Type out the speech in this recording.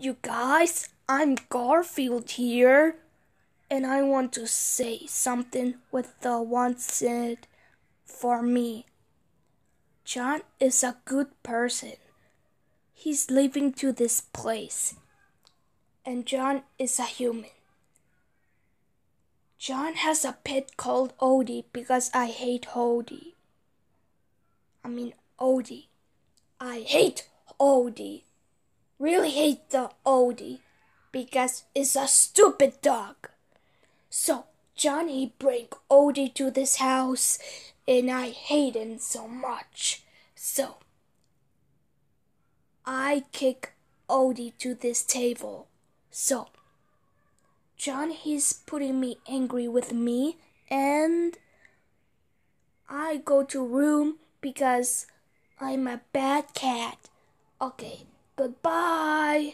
you guys? I'm Garfield here, and I want to say something with the one said for me. John is a good person. He's living to this place, and John is a human. John has a pet called Odie because I hate Odie. I mean Odie. I hate Odie really hate the Odie because it's a stupid dog. So Johnny bring Odie to this house and I hate him so much. So I kick Odie to this table. So John he's putting me angry with me and I go to room because I'm a bad cat. Okay, Goodbye.